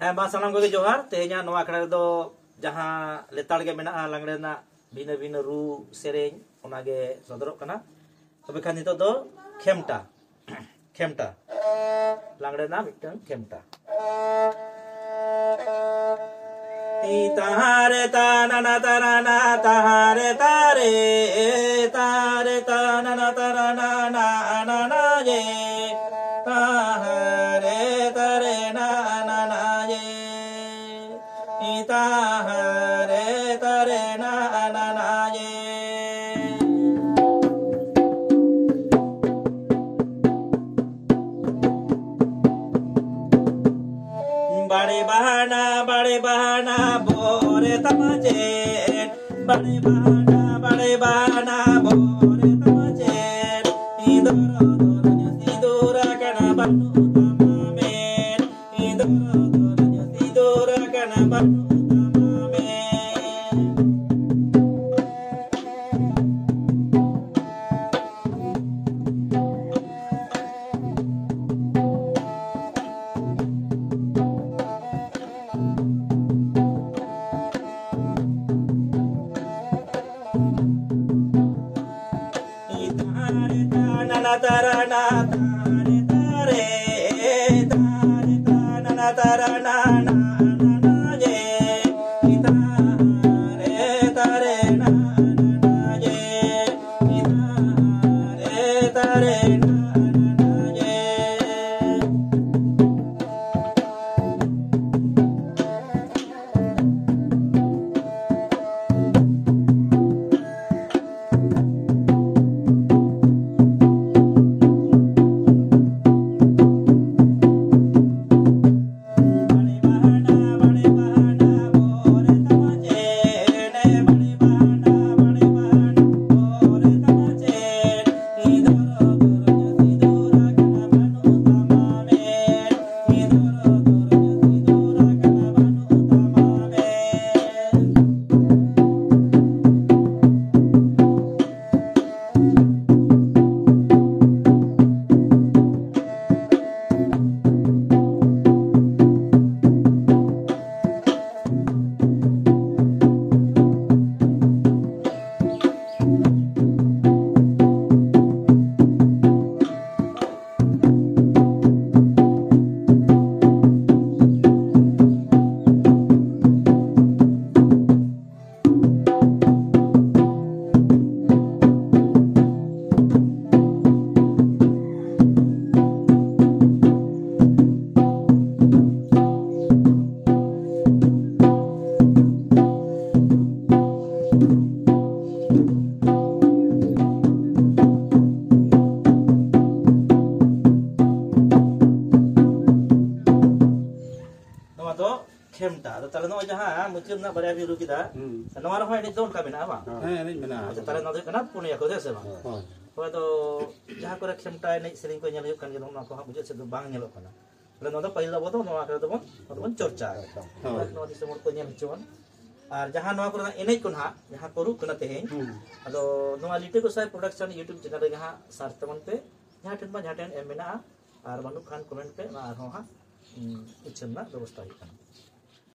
ᱦᱮᱸ ᱵᱟ ᱥᱟᱱᱟᱢ ᱠᱚᱜᱮ ᱡᱚᱦᱟᱨ ᱛᱮᱦᱮᱧᱟᱜ ᱱᱚᱣᱟ ᱟᱠᱷᱲᱟ ᱨᱮᱫᱚ ᱡᱟᱦᱟᱸ ᱞᱮᱛᱟᱲ ᱜᱮ ᱢᱮᱱᱟᱜᱼᱟ ᱞᱟᱜᱽᱲᱮ ᱨᱮᱱᱟᱜ ᱵᱷᱤᱱᱟᱹ ᱵᱷᱤᱱᱟᱹ ᱨᱩ ᱥᱮᱨᱮᱧ ᱚᱱᱟᱜᱮ ᱥᱚᱫᱚᱨᱚᱜ ᱠᱟᱱᱟ ᱛᱚᱵᱮ ᱠᱷᱟᱱ ᱱᱤᱛᱚᱜ ᱫᱚ ᱠᱷᱮᱢᱴᱟ ᱠᱷᱮᱢᱴᱟ ᱞᱟᱜᱽᱲᱮ ᱨᱮᱱᱟᱜ ᱢᱤᱫᱴᱟᱝ ᱠᱷᱮᱢᱴᱟ তাহারে তানা তারানা তাহারে তারে তারে তানা তারানা ta ha na na na ye bade bahana bade bahana bore tamaje bade bahana bade bahana bore tamaje idara dora sidura kana banu ತರಣ ತಾನೆ ತಾರೆ ತಾನೆ ತಾನ ತರಣ ತರಣ ᱠᱷᱮᱢᱴᱟ ᱟᱫᱚ ᱛᱟᱦᱞᱮ ᱱᱚᱜᱼᱚᱭ ᱡᱟᱦᱟᱸ ᱢᱩᱪᱟᱹᱫ ᱨᱮᱱᱟᱜ ᱵᱟᱨᱭᱟ ᱵᱤᱱ ᱨᱩ ᱠᱮᱫᱟ ᱱᱚᱣᱟ ᱨᱮᱦᱚᱸ ᱮᱱᱮᱡ ᱫᱚ ᱚᱱᱠᱟ ᱢᱮᱱᱟᱜᱼᱟ ᱵᱟᱝ ᱦᱮᱸ ᱮᱱᱮᱡ ᱢᱮᱱᱟᱜᱼᱟ ᱟᱪᱪᱷᱟ ᱛᱟᱦᱞᱮ ᱱᱚᱣᱟ ᱫᱚ ᱦᱩᱭᱩᱜ ᱠᱟᱱᱟ ᱯᱩᱱᱭᱟ ᱠᱚ ᱦᱮᱸ ᱥᱮ ᱵᱟᱝ ᱦᱳᱭ ᱦᱳᱭ ᱫᱚ ᱡᱟᱦᱟᱸ ᱠᱚᱨᱮ ᱠᱷᱮᱢᱴᱟ ᱮᱱᱮᱡ ᱥᱮᱨᱮᱧ ᱠᱚ ᱧᱮᱞ ᱦᱩᱭᱩᱜ ᱠᱟᱱ ᱜᱮᱭᱟ ᱱᱚᱣᱟ ᱠᱚ ᱦᱟᱸᱜ ᱢᱩᱪᱟᱹᱫ ᱥᱮᱫ ᱫᱚ ᱵᱟᱝ ᱧᱮᱞᱚᱜ ᱠᱟᱱᱟ ᱛᱟᱦᱞᱮ ᱱᱚᱣᱟ ᱫᱚ ᱯᱟᱹᱦᱤᱞ ᱟᱵᱚ ᱫᱚ ᱱᱚᱣᱟ ᱠᱚᱨᱮ ᱫᱚᱵᱚᱱ ᱱᱚᱣᱟ ᱫᱚᱵᱚᱱ ᱪᱚᱨᱪᱟ ᱦᱳᱭ ᱱᱚᱣᱟ ᱫᱤᱥᱚᱢ ᱦᱚᱲ ᱠᱚ ᱧᱮᱞ ᱦᱚᱪᱚᱣᱟᱱ ᱟᱨ ᱡᱟᱦᱟᱸ ᱱᱚᱣᱟ ᱠᱚᱨᱮᱱᱟᱜ ᱮᱱᱮᱡ ᱠᱚ ᱱᱟᱦᱟᱜ ᱡᱟᱦᱟᱸ ᱠᱚ ᱨᱩᱜ ᱠᱟᱱᱟ ᱛᱮᱦᱮᱧ ᱟᱫᱚ ᱱᱚᱣᱟ ᱞᱤᱴᱟᱹ ᱜᱚᱸᱥᱟᱭ ᱯᱨᱚᱰᱟᱠᱥᱚᱱ ᱤᱭᱩᱴᱩᱵᱽ ᱪᱮᱱᱮᱞ ᱨᱮᱜᱮ ᱦᱟᱸᱜ ᱥᱟᱨᱪ ᱛᱟᱵᱚᱱ ᱯᱮ ᱡᱟᱦᱟᱸ ᱴᱷᱮᱱ ᱵᱟ ᱡᱟᱦᱟᱸ ᱴᱷᱮᱱ ᱮᱢ ᱢᱮᱱᱟᱜᱼᱟ ᱟᱨ ᱵᱟᱹᱱᱩᱜ ᱠᱷᱟᱱ ᱠᱚᱢᱮᱱᱴ ᱯᱮ ᱚᱱᱟ ᱟᱨᱦᱚᱸ ᱦᱟᱸᱜ ᱩᱪᱷᱟᱹᱱ ᱨᱮᱱᱟᱜ ᱵᱮᱵᱚᱥᱛᱷᱟ ᱦᱩᱭᱩᱜ ᱠᱟᱱᱟ